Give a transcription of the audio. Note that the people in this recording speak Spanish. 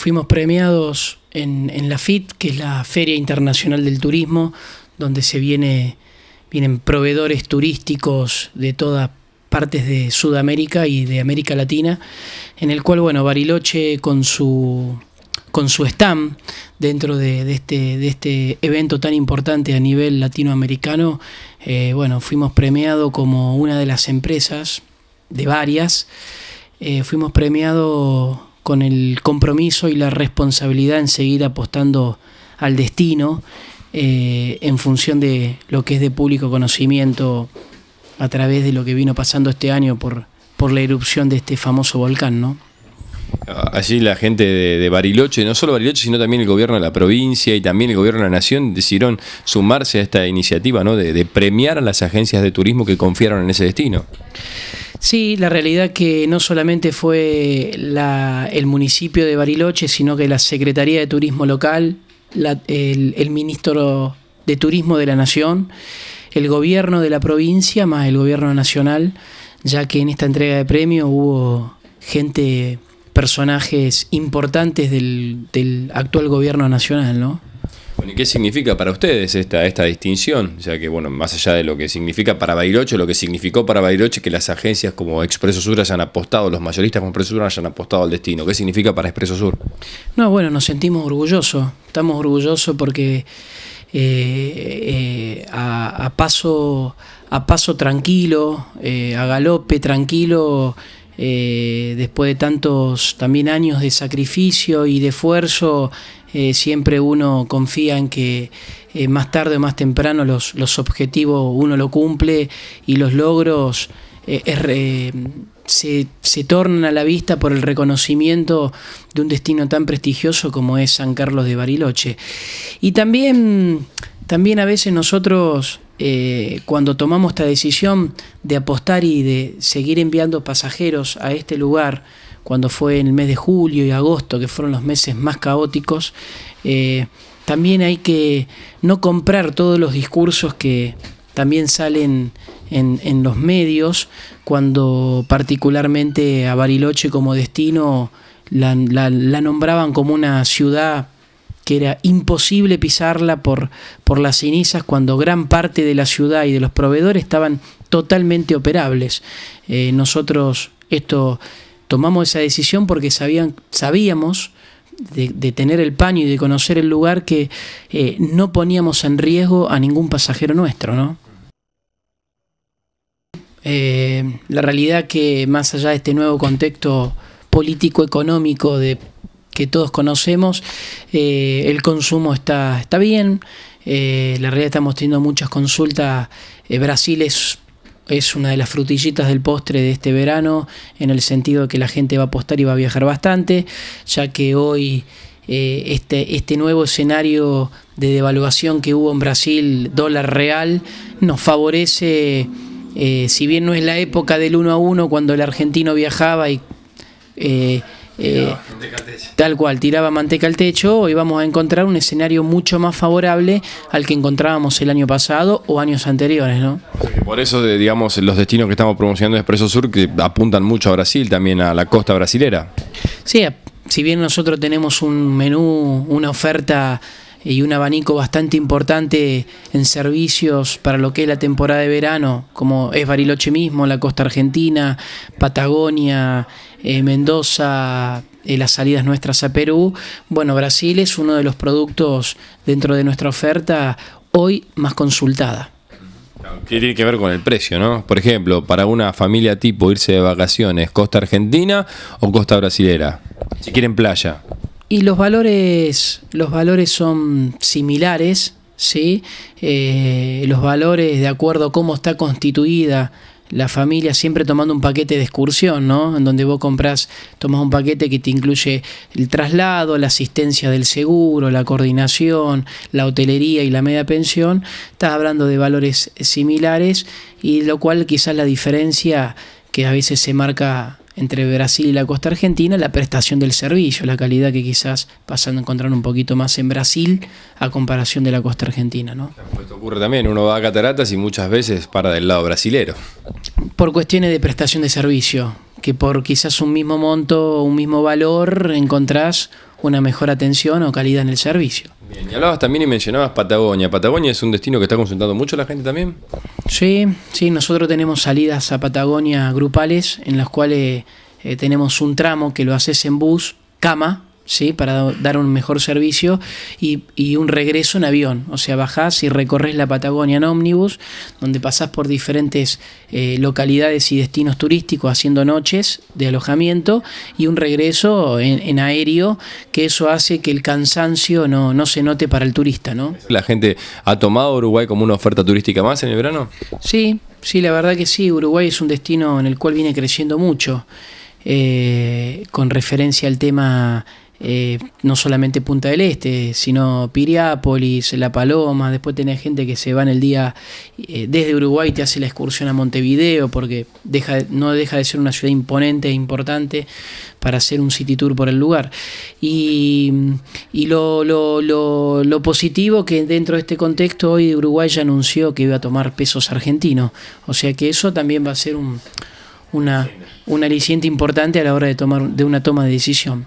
fuimos premiados en, en, la FIT, que es la Feria Internacional del Turismo, donde se viene, vienen proveedores turísticos de todas partes de Sudamérica y de América Latina, en el cual, bueno, Bariloche con su con su stand dentro de, este, de este evento tan importante a nivel latinoamericano, eh, bueno, fuimos premiados como una de las empresas, de varias, eh, fuimos premiados con el compromiso y la responsabilidad en seguir apostando al destino eh, en función de lo que es de público conocimiento a través de lo que vino pasando este año por, por la erupción de este famoso volcán, ¿no? Allí la gente de, Bariloche, no solo Bariloche, sino también el gobierno de la provincia y también el gobierno de la nación decidieron sumarse a esta iniciativa ¿no? de, premiar a las agencias de turismo que confiaron en ese destino. Sí, la realidad que no solamente fue el municipio de Bariloche, sino que la Secretaría de Turismo local, el, ministro de Turismo de la Nación, el gobierno de la provincia más el gobierno nacional, ya que en esta entrega de premio hubo gente, personajes importantes del, del actual gobierno nacional, ¿no? ¿Y qué significa para ustedes esta, esta distinción? Ya que, bueno, más allá de lo que significa para Bariloche, lo que significó para Bariloche que las agencias como Expreso Sur hayan apostado, los mayoristas como Expreso Sur hayan apostado al destino. ¿Qué significa para Expreso Sur? No, bueno, nos sentimos orgullosos. Estamos orgullosos porque eh, eh, a, paso, a paso tranquilo, eh, a galope tranquilo, después de tantos también años de sacrificio y de esfuerzo, eh, siempre uno confía en que eh, más tarde o más temprano los, los, objetivos uno lo cumple y los logros eh, se, se, tornan a la vista por el reconocimiento de un destino tan prestigioso como es San Carlos de Bariloche. Y también, también a veces nosotros cuando tomamos esta decisión de apostar y de seguir enviando pasajeros a este lugar, cuando fue en el mes de julio y agosto, que fueron los meses más caóticos, eh, también hay que no comprar todos los discursos que también salen en, los medios, cuando particularmente a Bariloche como destino la, nombraban como una ciudad que era imposible pisarla por, por las cenizas cuando gran parte de la ciudad y de los proveedores estaban totalmente operables. Eh, nosotros esto tomamos esa decisión porque sabían, sabíamos de, tener el paño y de conocer el lugar que eh, no poníamos en riesgo a ningún pasajero nuestro, ¿no? Eh, la realidad que más allá de este nuevo contexto político-económico de, que todos conocemos, eh, el consumo está, está bien, la realidad estamos teniendo muchas consultas, Brasil es es una de las frutillitas del postre de este verano, en el sentido de que la gente va a apostar y va a viajar bastante, ya que hoy eh, este, este nuevo escenario de devaluación que hubo en Brasil, dólar real, nos favorece, eh, si bien no es la época del uno a uno cuando el argentino viajaba y... Eh, tal cual, tiraba manteca al techo, hoy vamos a encontrar un escenario mucho más favorable al que encontrábamos el año pasado o años anteriores, ¿no? Por eso, digamos, los destinos que estamos promocionando en Expreso Sur que apuntan mucho a Brasil, también a la costa brasilera. Sí, si bien nosotros tenemos un menú, una oferta y un abanico bastante importante en servicios para lo que es la temporada de verano, como es Bariloche mismo, la costa argentina, Patagonia, eh, Mendoza, eh, las salidas nuestras a Perú. Bueno, Brasil es uno de los productos dentro de nuestra oferta hoy más consultada. Tiene que ver con el precio, ¿no? Por ejemplo, para una familia tipo irse de vacaciones, costa argentina o costa brasilera, si quieren playa. Y los valores, los valores son similares, ¿sí? Eh, los valores de acuerdo a cómo está constituida la familia siempre tomando un paquete de excursión, ¿no? En donde vos compras, tomas un paquete que te incluye el traslado, la asistencia del seguro, la coordinación, la hotelería y la media pensión. Estás hablando de valores similares y lo cual quizás la diferencia que a veces se marca entre Brasil y la costa argentina, la prestación del servicio, la calidad que quizás pasando a encontrar un poquito más en Brasil a comparación de la costa argentina. ¿no? Esto ocurre también, uno va a cataratas y muchas veces para del lado brasilero. Por cuestiones de prestación de servicio, que por quizás un mismo monto, un mismo valor, encontrás una mejor atención o calidad en el servicio. Bien, y hablabas también y mencionabas Patagonia. ¿Patagonia es un destino que está consultando mucho la gente también? Sí, sí, nosotros tenemos salidas a Patagonia grupales en las cuales eh, tenemos un tramo que lo haces en bus, cama, ¿sí? para dar un mejor servicio y, un regreso en avión. O sea, bajás y recorres la Patagonia en ómnibus, donde pasás por diferentes eh, localidades y destinos turísticos haciendo noches de alojamiento y un regreso en, aéreo, que eso hace que el cansancio no, no, se note para el turista. ¿no? ¿La gente ha tomado Uruguay como una oferta turística más en el verano? Sí, sí, la verdad que sí. Uruguay es un destino en el cual viene creciendo mucho. Eh, con referencia al tema eh, no solamente Punta del Este, sino Piriápolis, La Paloma, después tenés gente que se va en el día eh, desde Uruguay te hace la excursión a Montevideo porque deja, no deja de ser una ciudad imponente e importante para hacer un city tour por el lugar. Y, lo, lo, positivo que dentro de este contexto hoy Uruguay ya anunció que iba a tomar pesos argentinos, o sea que eso también va a ser un, una, un aliciente importante a la hora de tomar de una toma de decisión.